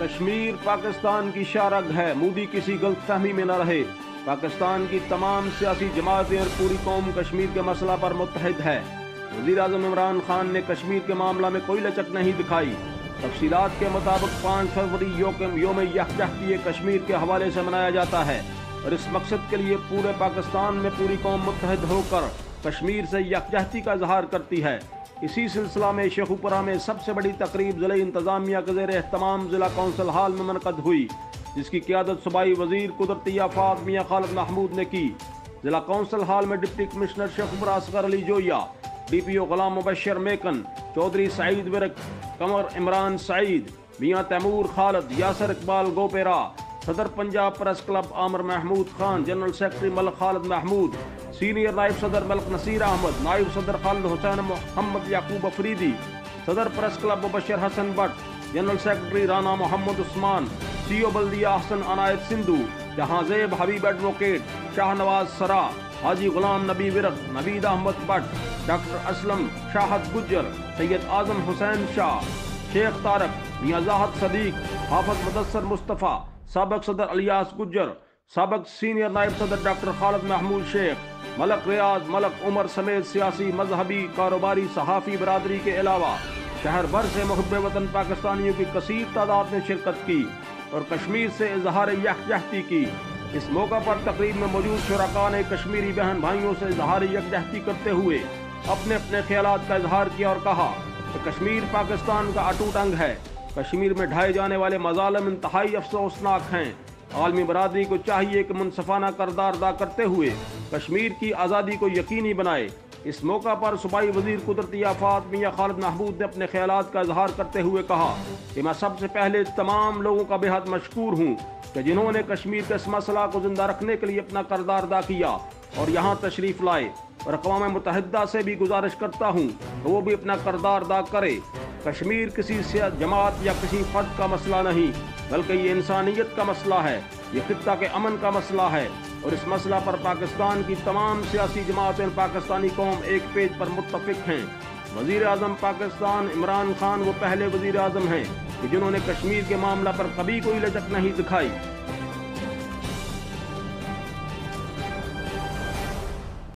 कश्मीर पाकिस्तान की शारग है। मोदी किसी गलत फहमी में न रहे। पाकिस्तान की तमाम सियासी जमातें और पूरी कौम कश्मीर के मसला पर मुतहद है। वजी अजम इमरान खान ने कश्मीर के मामला में कोई लचक नहीं दिखाई। तफसीत के मुताबिक पाँच फरवरी योम यकजहती कश्मीर के हवाले से मनाया जाता है और इस मकसद के लिए पूरे पाकिस्तान में पूरी कौम मुतहद होकर कश्मीर से यकजहती का इजहार करती है। इसी सिलसिला में शेखुपुरा में सबसे बड़ी तकरीब ज़िले इंतज़ामिया के जेर तमाम ज़िला कौंसिल हाल में मनकद हुई, जिसकी क्यादत सूबाई वज़ीर कुदरती आफात मियाँ खालिद महमूद ने की। ज़िला कौंसिल हाल में deputy commissioner Sheikhupura Asghar Ali Joya D P O Ghulam Mubashar Makan, Chaudhry Saeed Virk Qamar Imran Saeed, Mian Taimur Khalid, यासर Iqbal गोपेरा, सदर Punjab press club Amir Mahmood Khan, general secretary Malik Khalid Mahmood senior नायब सदर मलक नसीर अहमद नायब सदर खालिद हुसैन मोहम्मद याकूब अफरीदी सदर press club Mubashar Hasan Bhatt general secretary Rana Mohammad Usman C O बल्दिया Hasan Inayat Sindhu Jahanzeb Habib advocate Shahnawaz Sara Haji Ghulam Nabi Virk Naveed Ahmed Bhatt doctor Aslam Shahid Gujjar Syed Azam Hussain Shah Sheikh Tariq Mian Zahid Sadiq हाफज Mudassar Mustafa सबक सदर alias Gujjar सबक senior नायब सदर डॉक्टर खालिद महमूद शेख मलक रियाज, मलक उमर समेत सियासी मजहबी कारोबारी सहाफ़ी बरदरी के अलावा शहर भर से महब वतन पाकिस्तानियों की कसीर तादाद ने शिरकत की और कश्मीर से इजहार यकजहती की। इस मौका पर तकरीब में मौजूद शुरा ने कश्मीरी बहन भाइयों से इजहार यकजहती करते हुए अपने अपने ख्याल का इजहार किया और कहा कि कश्मीर पाकिस्तान का अटूट अंग है। कश्मीर में ढाए जाने वाले मजालम इंतहाई अफसोसनाक हैं। आलमी बरदरी को चाहिए कि मुनसफाना करदार अदा करते हुए कश्मीर की आज़ादी को यकीनी बनाए। इस मौका पर सूबाई वज़ीर कुदरती आफात मियाँ खालिद महबूद ने अपने ख्याल का इजहार करते हुए कहा कि मैं सबसे पहले तमाम लोगों का बेहद मशहूर हूँ कि जिन्होंने कश्मीर के इस मसला को ज़िंदा रखने के लिए अपना करदार अदा किया और यहाँ तशरीफ़ लाए। और अकवा मुतहदा से भी गुजारिश करता हूँ कि वो भी अपना करदार अदा करे। कश्मीर किसी जमात या किसी फर्द का मसला नहीं, बल्कि ये इंसानियत का मसला है, ये खत्ता के अमन का मसला है। और इस मसला पर पाकिस्तान की तमाम सियासी जमातें पाकिस्तानी कौम एक पेज पर मुतफिक हैं। वज़ीर अजम पाकिस्तान इमरान खान वो पहले वज़ीर अजम हैं, कि जिन्होंने कश्मीर के मामला पर कभी कोई लचक नहीं दिखाई।